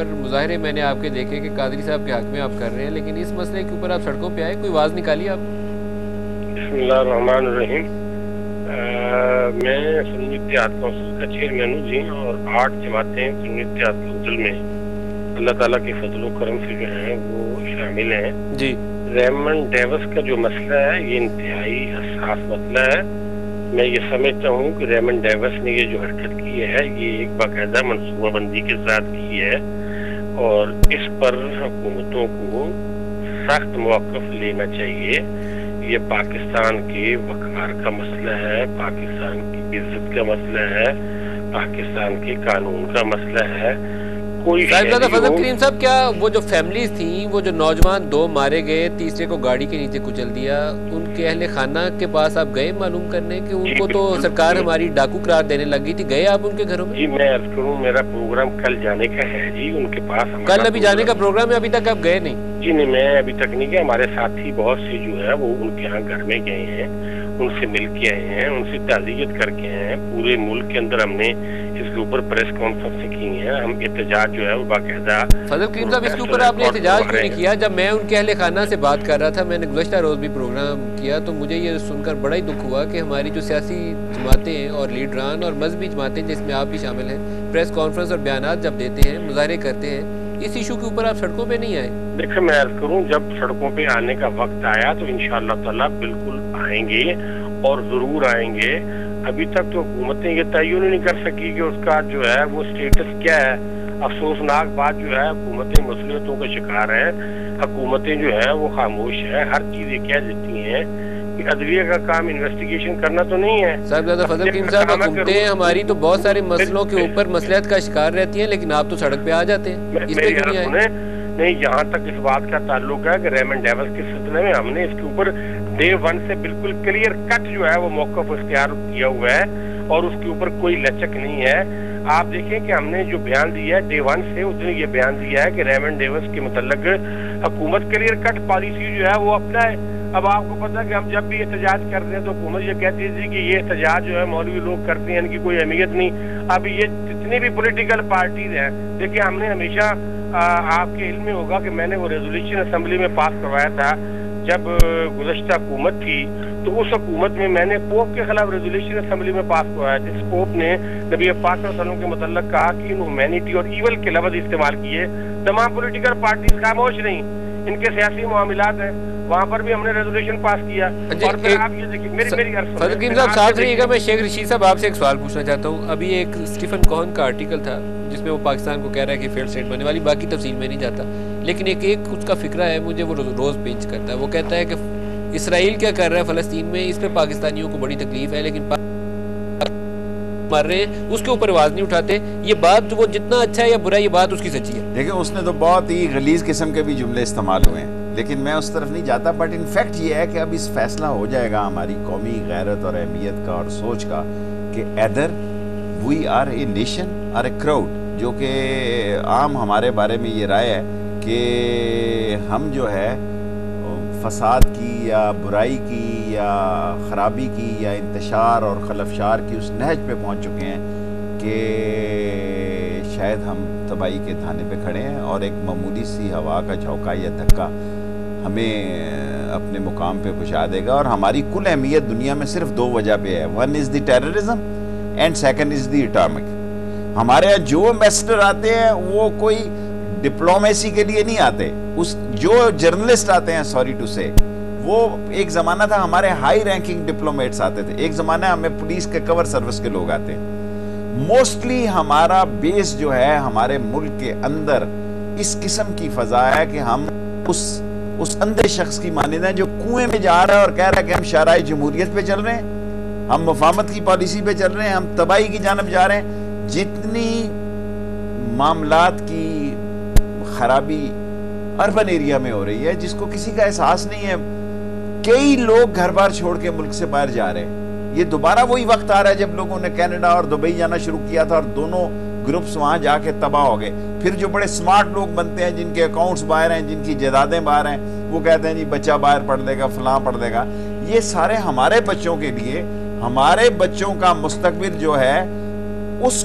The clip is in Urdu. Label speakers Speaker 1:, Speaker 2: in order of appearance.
Speaker 1: اوپر مظاہرے میں نے آپ کے دیکھے کہ قادری صاحب کے حق میں آپ کر رہے ہیں لیکن اس مسئلے کے اوپر آپ سڑکوں پہ آئے کوئی آواز نکالی آپ؟
Speaker 2: بسم اللہ الرحمن الرحیم۔ میں سنی اتحاد کونسل کا چیئرمین ہوں جی اور آٹھ جماعتیں سنی اتحاد کونسل میں اللہ تعالیٰ کے فضل و کرم سے جو ہیں وہ شامل ہیں۔
Speaker 1: جی۔
Speaker 2: ریمن ڈیوس کا جو مسئلہ ہے یہ انتہائی حساس مسئلہ ہے۔ میں یہ سمجھتا ہوں کہ ریمن ڈیوس نے یہ جو حرکت کی ہے یہ ایک باقاعدہ منصوبہ بندی کے ساتھ کی ہے۔ اور اس پر حکومتوں کو سخت موقف لینا چاہیے۔ یہ پاکستان کے وقار کا مسئلہ ہے، پاکستان کی عزت کا مسئلہ ہے، پاکستان کے قانون کا مسئلہ ہے۔
Speaker 1: کوئی فضل کریم صاحب کیا وہ جو فیملیز تھیں وہ جو نوجوان دو مارے گئے تیسرے کو گاڑی کے نیچے کچل دیا ان کے اہل خانہ کے پاس آپ گئے معلوم کرنے کہ ان
Speaker 2: جی،
Speaker 1: کو تو سرکار ہماری ڈاکو قرار دینے لگی تھی؟ گئے آپ ان کے گھروں میں؟
Speaker 2: جی میں عرض کروں میرا پروگرام کل جانے کا ہے جی ان کے پاس
Speaker 1: کل ابھی جانے کا پروگرام ہے ابھی تک آپ گئے نہیں۔
Speaker 2: جی نہیں میں ابھی تک نہیں گیا۔ ہمارے ساتھی بہت سے جو ہے وہ ان کے ہاں گھر میں گئے ہیں ان سے مل کے آئے ہیں ان سے تعزیت کر کے آئے ہیں۔ پورے ملک کے اندر ہم نے اس کے اوپر پریس کانفرنس کی ہیں ہم احتجاج جو ہے وہ باقاعدہ
Speaker 1: فضل کریم صاحب اس کے اوپر آپ نے احتجاج کیوں نہیں کیا۔ جب میں ان کے اہل خانہ سے بات کر رہا تھا میں نے گزشتہ روز بھی پروگرام کیا تو مجھے یہ سن کر بڑا ہی دکھ ہوا کہ ہماری جو سیاسی جماعتیں ہیں اور لیڈران اور مذہبی جماعتیں جس میں آپ بھی شامل ہیں پریس کانفرنس اور بیانات جب دیتے ہیں مظاہرے کرتے ہیں اس ایشو کے اوپر آپ سڑکوں پہ نہیں آئے؟
Speaker 2: دیکھیں میں عرض کروں جب سڑکوں پہ آنے کا وقت آیا تو انشاءاللہ تعالیٰ بالکل آئیں گے اور ضرور آئیں گے۔ ابھی تک تو حکومتیں یہ تعین نہیں کر سکی کہ اس کا جو ہے وہ سٹیٹس کیا ہے۔ افسوسناک بات جو ہے حکومتیں مسلطوں کا شکار ہیں۔ حکومتیں جو ہیں وہ خاموش ہیں ہر چیز یہ کہہ دیتی ہیں کہ عدلیہ کا کام انویسٹیگیشن کرنا تو نہیں ہے۔
Speaker 1: صاحب زیادہ فضل کریم صاحب حکومتیں ہماری تو بہت سارے مسئلوں کے اوپر مسلحت کا شکار رہتی ہیں لیکن آپ تو سڑک پہ آ جاتے ہیں۔ نہیں،
Speaker 2: یہاں تک اس بات کا تعلق ہے کہ ریمن ڈیوس کے سلسلے میں ہم نے اس کے اوپر ڈے ون سے بالکل کلیئر کٹ جو ہے وہ موقف اختیار کیا ہوا ہے اور اس کے اوپر کوئی لچک نہیں ہے۔ آپ دیکھیں کہ ہم نے جو بیان دیا ہے ڈے ون سے اس نے یہ بیان دیا ہے کہ ریمن ڈیوس کے متعلق حکومت کلیئر کٹ پالیسی جو ہے، وہ اپنا ہے۔ اب آپ کو پتا کہ ہم جب بھی احتجاج کرتے ہیں تو حکومت یہ کہتی تھی جی کہ یہ احتجاج جو ہے مولوی لوگ کرتے ہیں، ان کی کوئی اہمیت نہیں۔ اب یہ جتنی بھی پولیٹیکل پارٹیز ہیں، دیکھیں ہم نے ہمیشہ آپ کے علم میں ہوگا کہ میں نے وہ ریزولیشن اسمبلی میں پاس کروایا تھا۔ جب گزشتہ حکومت تھی تو اس حکومت میں میں نے پوپ کے خلاف ریزولیشن اسمبلی میں پاس کروایا جس پوپ نے نبی پاک صلی اللہ علیہ وسلم کے متعلق کہا کہ ان ہیومینٹی اور ایول کے لفظ استعمال کیے۔ تمام پولیٹیکل پارٹیز خاموش نہیں۔ ان کے سیاسی معاملات ہیں۔ وہاں پر بھی ہم نے ریزولیشن پاس کیا۔ اور پھر آپ یہ دیکھیں میری میری عرض
Speaker 1: فضل کریم صاحب ساتھ رہیے گا میں شیخ رشید صاحب آپ سے ایک سوال پوچھنا چاہتا ہوں۔ ابھی ایک سٹیفن کوہن کا آرٹیکل تھا جس میں وہ پاکستان کو کہہ رہا ہے کہ فیلڈ سٹیٹ بننے والی باقی تفصیل میں نہیں جاتا۔ لیکن ایک ایک اس کا فکرہ ہے مجھے وہ روز پیچ کرتا ہے۔ وہ کہتا ہے کہ اسرائیل کیا کر رہا ہے فلسطین میں؟ اس پہ پاکستانیوں کو بڑی تکلیف ہے، لیکن مار رہے ہیں، اس کے اوپر آواز نہیں اٹھاتے۔ یہ بات وہ جتنا اچھا ہے یا برا، یہ بات اس کی سچی ہے۔
Speaker 3: دیکھیں، اس نے تو بہت ہی غلیظ قسم کے بھی جملے استعمال ہوئے ہیں۔ لیکن میں اس طرف نہیں جاتا بٹ انفیکٹ یہ ہے کہ اب اس فیصلہ ہو جائے گا ہماری قومی غیرت اور اہمیت کا اور سوچ کا کہ either we are a nation اور اے کراؤڈ جو کہ عام ہمارے بارے میں یہ رائے ہے کہ ہم جو ہے فساد کی یا برائی کی یا خرابی کی یا انتشار اور خلفشار کی اس نہج پہ پہنچ چکے ہیں کہ شاید ہم تباہی کے تھانے پہ کھڑے ہیں اور ایک معمولی سی ہوا کا جھوکا یا دھکا ہمیں اپنے مقام پہ پہنچا دے گا اور ہماری کل اہمیت دنیا میں صرف دو وجہ پہ ہے۔ One is the terrorism and second is the atomic ہمارے یہاں جو امبیسڈر آتے ہیں وہ کوئی ڈپلومیسی کے لیے نہیں آتے۔ اس جو جرنلسٹ آتے ہیں سوری ٹو سے وہ ایک زمانہ تھا ہمارے ہائی رینکنگ ڈپلومیٹس آتے تھے۔ ایک زمانہ ہمیں پولیس کے کور سروس کے لوگ آتے۔ ہیں موسٹلی ہمارا بیس جو ہے، ہمارے ملک کے اندر اس قسم کی فضا ہے کہ ہم اس اس اندھے شخص کی مانند ہیں جو کنویں میں جا رہا ہے اور کہہ رہا ہے کہ ہم شرائع جمہوریت پہ چل رہے ہیں۔ ہم مفامت کی پالیسی پہ چل رہے ہیں۔ ہم تباہی کی جانب جا رہے ہیں۔ جتنی معاملات کی خرابی اربن ایریا میں ہو رہی ہے، جس کو کسی کا احساس نہیں ہے۔ کئی لوگ گھر بار چھوڑ کے ملک سے باہر جا رہے ہیں۔ یہ دوبارہ وہی وقت آ رہا ہے جب لوگوں نے کینیڈا اور دبئی جانا شروع کیا تھا اور دونوں گروپس وہاں جا کے تباہ ہو گئے۔ پھر جو بڑے سمارٹ لوگ بنتے ہیں، جن کے اکاؤنٹس باہر ہیں، جن کی جدادیں باہر ہیں، وہ کہتے ہیں جی بچہ باہر پڑھ دے گا، فلاں پڑھ دے گا۔ یہ سارے ہمارے بچوں کے لیے، ہمارے بچوں کا مستقبل جو ہے، اس